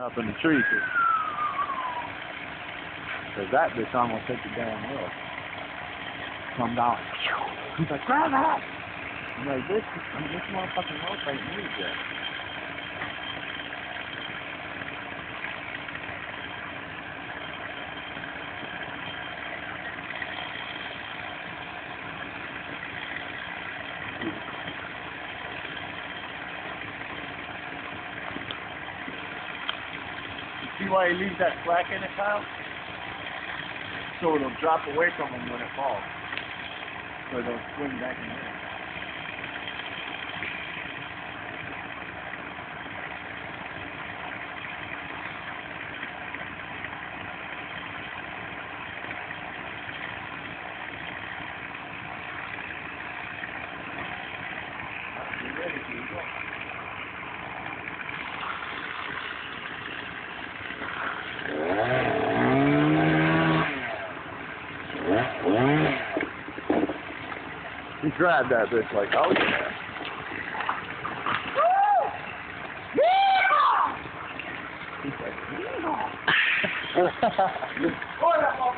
up in the tree. Because that bitch almost hit the damn wheel. Come down. He's like, grab that! I'm like, this, I mean, this motherfucking rope ain't moved yet. See why he leaves that slack in it, Kyle? So it'll drop away from him when it falls. So it'll swing back in there. He grabbed that bitch like, oh yeah. He's like.